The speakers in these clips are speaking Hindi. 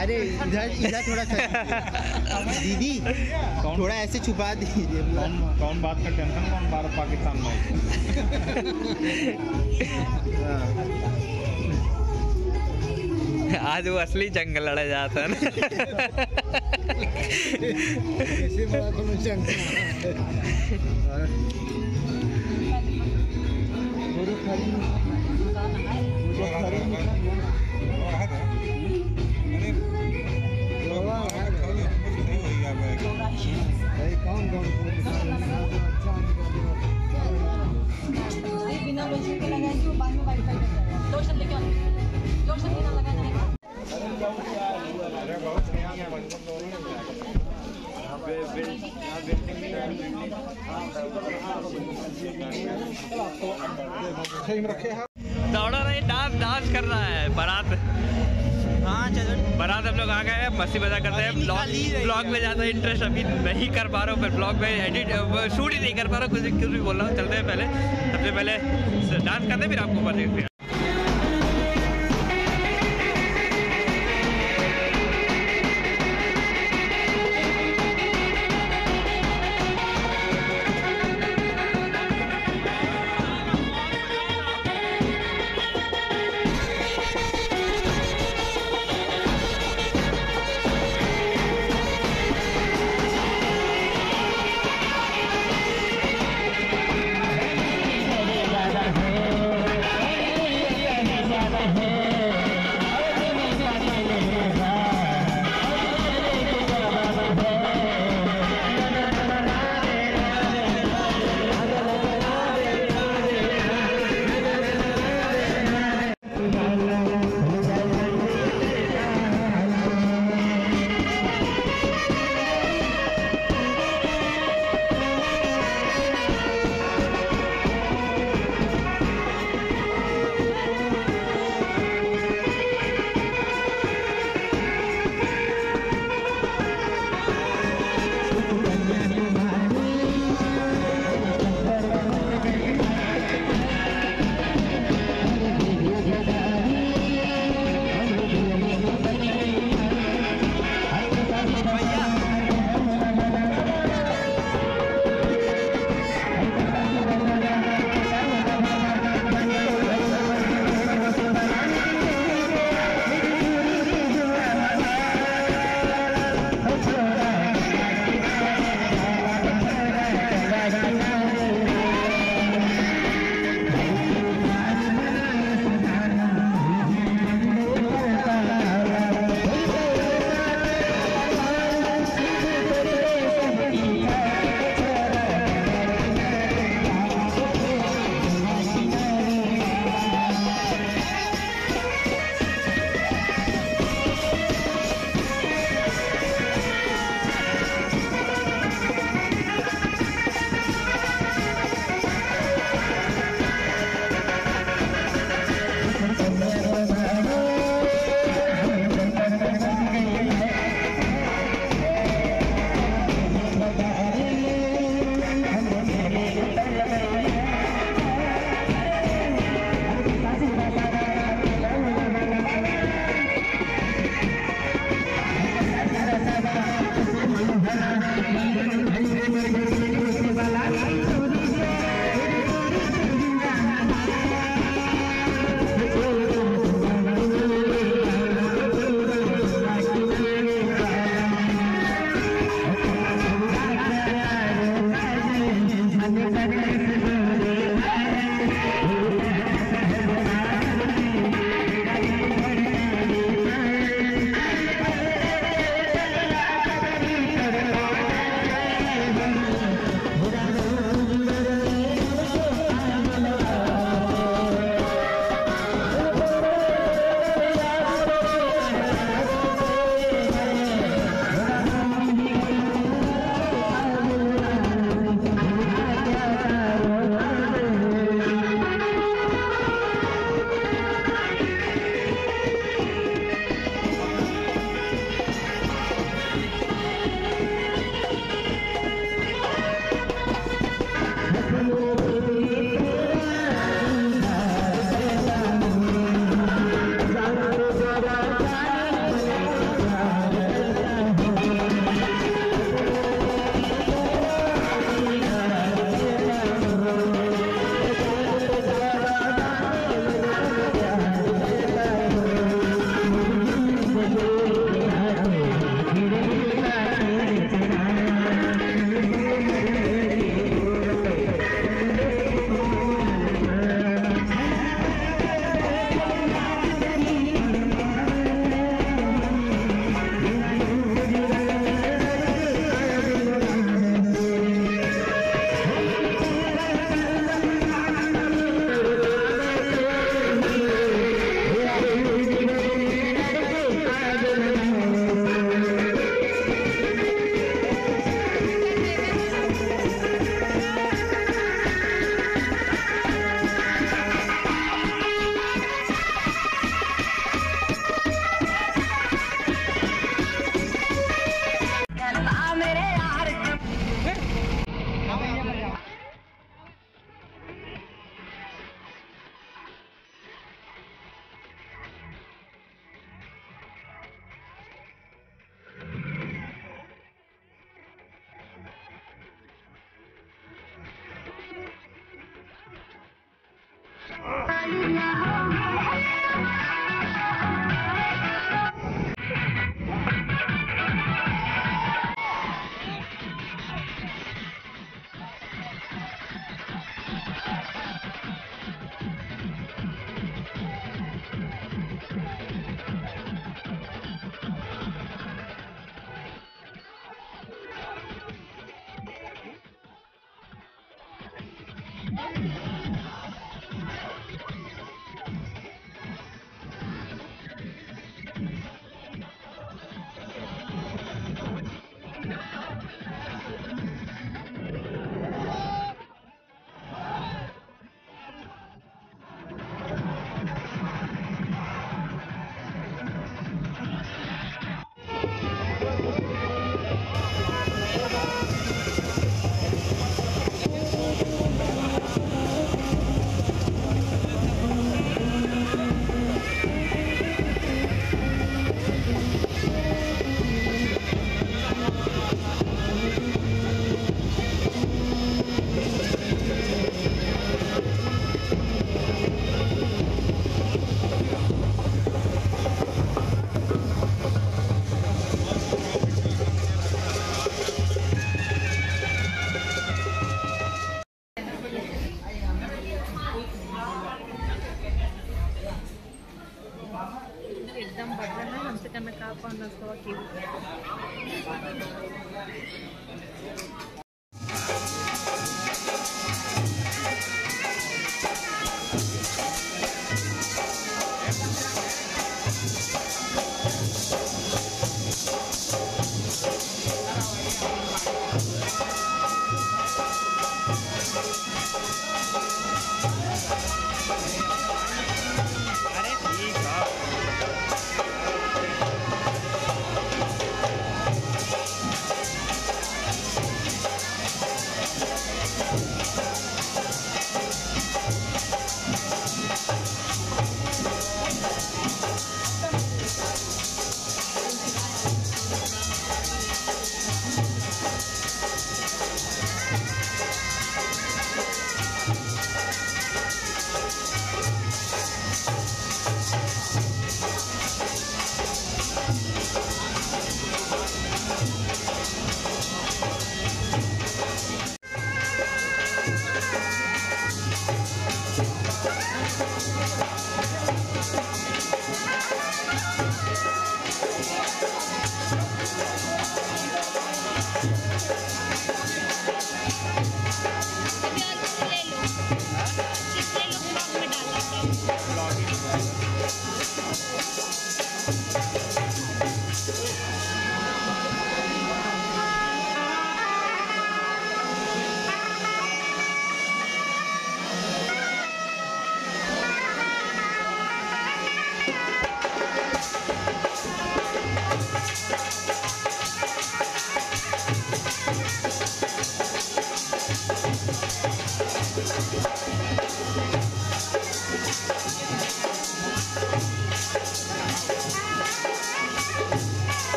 अरे इधर इधर थोड़ा सा दीदी थोड़ा ऐसे छुपा दीजिए। कौन कौन बात का टेंशन? कौन भारत पाकिस्तान में? आज वो असली जंग लड़ा जाता है ना। जंग बाद में लगाना है बारात हम लोग आ गए हैं मस्ती मज़ा करते हैं। ब्लॉग ही है। में ज़्यादा इंटरेस्ट अभी नहीं कर पा रहा हूँ पर ब्लॉग में एडिट शूट ही नहीं कर पा रहा हूँ कुछ कुछ भी बोल रहा हूँ। चलते हैं पहले। सबसे पहले डांस करते हैं फिर आपको बता देते हैं। and they said Are you not alright?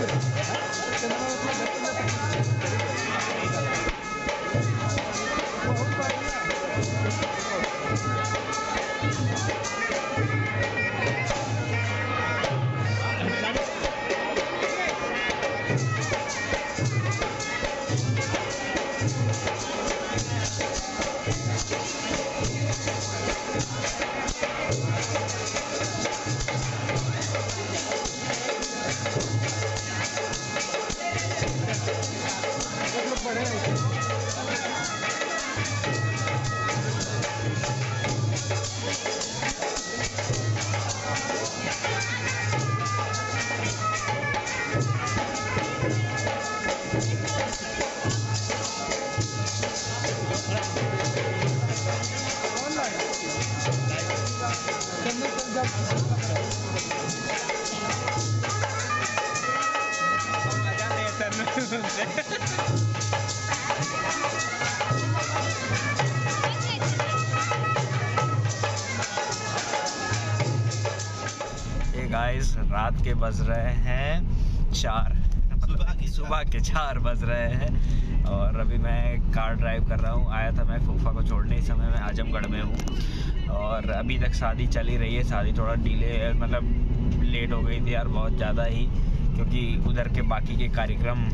लोग गाइस रात के बज रहे हैं चार। सुबह के चार। बज रहे हैं। और अभी मैं कार ड्राइव कर रहा हूँ। आया था मैं फूफा को छोड़ने इस समय मैं आजमगढ़ में हूँ। और अभी तक शादी चली रही है। शादी थोड़ा डिले मतलब लेट हो गई थी यार बहुत ज़्यादा ही। क्योंकि उधर के बाकी के कार्यक्रम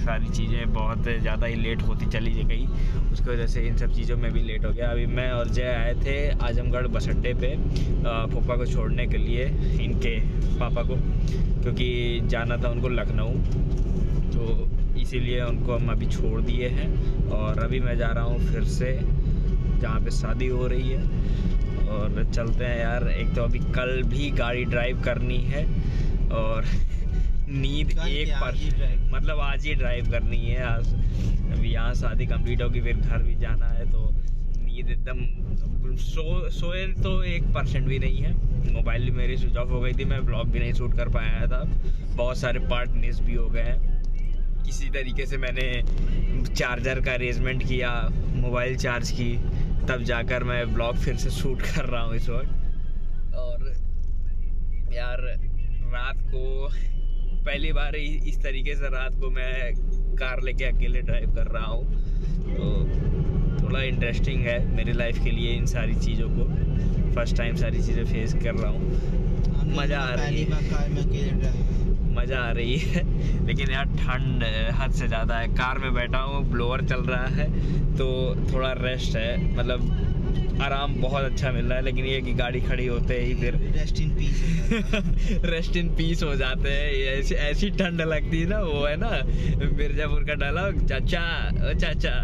सारी चीज़ें बहुत ज़्यादा ही लेट होती चली गई। उसकी वजह से इन सब चीज़ों में भी लेट हो गया। अभी मैं और जय आए थे आजमगढ़ बस अड्डे पे अ, फूफा को छोड़ने के लिए इनके पापा को क्योंकि जाना था उनको लखनऊ। तो इसीलिए उनको हम अभी छोड़ दिए हैं और अभी मैं जा रहा हूँ फिर से जहाँ पे शादी हो रही है। और चलते हैं यार एक तो अभी कल भी गाड़ी ड्राइव करनी है और नींद एक पर? मतलब आज ही ड्राइव करनी है आज। अभी यहाँ शादी कंप्लीट होगी फिर घर भी जाना है तो नींद एकदम सो सोए तो एक परसेंट भी नहीं है। मोबाइल भी मेरी स्विच ऑफ़ हो गई थी मैं ब्लॉग भी नहीं शूट कर पाया था। बहुत सारे पार्ट मिस भी हो गए हैं। किसी तरीके से मैंने चार्जर का अरेंजमेंट किया मोबाइल चार्ज की तब जाकर मैं ब्लॉग फिर से शूट कर रहा हूँ इस वक्त। और यार रात को पहली बार इस तरीके से रात को मैं कार लेके अकेले ड्राइव कर रहा हूँ। तो थोड़ा इंटरेस्टिंग है मेरी लाइफ के लिए इन सारी चीज़ों को। फ़र्स्ट टाइम सारी चीज़ें फेस कर रहा हूँ। मज़ा आ रही है। मज़ा आ रही है। लेकिन यार ठंड हद से ज़्यादा है। कार में बैठा हूँ ब्लोअर चल रहा है तो थोड़ा रेस्ट है। मतलब आराम बहुत अच्छा मिल रहा है लेकिन ये कि गाड़ी खड़ी होते ही फिर rest in peace rest in peace हो जाते हैं। ऐसी ऐसी ठंड लगती है ना वो है ना मिर्जापुर का डायलॉग चाचा ओ चाचा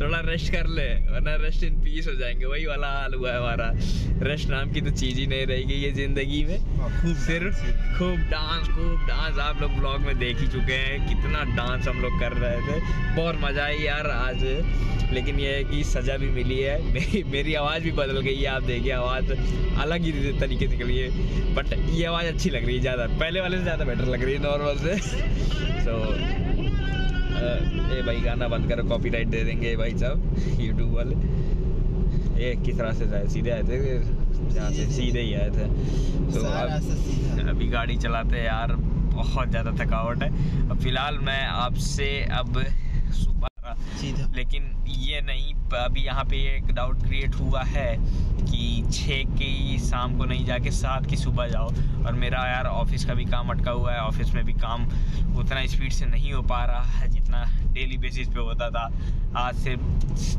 थोड़ा रेस्ट कर ले वरना रेस्ट इन पीस हो जाएँगे। वही वाला हाल हुआ है हमारा। रेस्ट नाम की तो चीज़ ही नहीं रहेगी ये ज़िंदगी में। खूब सिर्फ़ खूब डांस खूब डांस आप लोग ब्लॉग में देख ही चुके हैं कितना डांस हम लोग कर रहे थे। बहुत मज़ा आई यार आज। लेकिन ये है कि सजा भी मिली है। मेरी मेरी आवाज़ भी बदल गई है आप देखिए आवाज़। अलग ही तरीके से निकली है। बट ये आवाज़ अच्छी लग रही है ज़्यादा। पहले वाले से ज़्यादा बेटर लग रही है नॉर्मल से। सो ये भाई गाना बंद करो कॉपीराइट दे देंगे भाई सब यूट्यूब वाले। ये किस तरह से जाए? सीधे आए थे? जहाँ से सीधे। ही आए थे। तो अब अभी गाड़ी चलाते हैं यार बहुत ज़्यादा थकावट है। अब फ़िलहाल मैं आपसे अब सुबह सीधा लेकिन ये नहीं अभी यहाँ पे एक डाउट क्रिएट हुआ है कि छः की शाम को नहीं जाके सात की सुबह जाओ। और मेरा यार ऑफ़िस का भी काम अटका हुआ है ऑफ़िस में भी काम उतना स्पीड से नहीं हो पा रहा है जितना डेली बेसिस पे होता था। आज से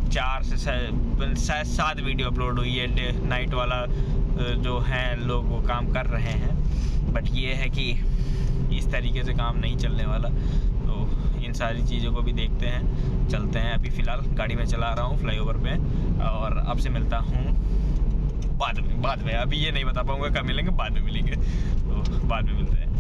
चार से शायद शायद सात वीडियो अपलोड हुई है नाइट वाला जो है लोग वो काम कर रहे हैं। बट ये है कि इस तरीके से काम नहीं चलने वाला। इन सारी चीज़ों को भी देखते हैं, चलते हैं। अभी फ़िलहाल गाड़ी में चला रहा हूँ फ्लाईओवर पे, और आपसे मिलता हूँ बाद में बाद में। अभी ये नहीं बता पाऊँगा कब मिलेंगे, बाद में मिलेंगे। तो बाद में मिलते हैं।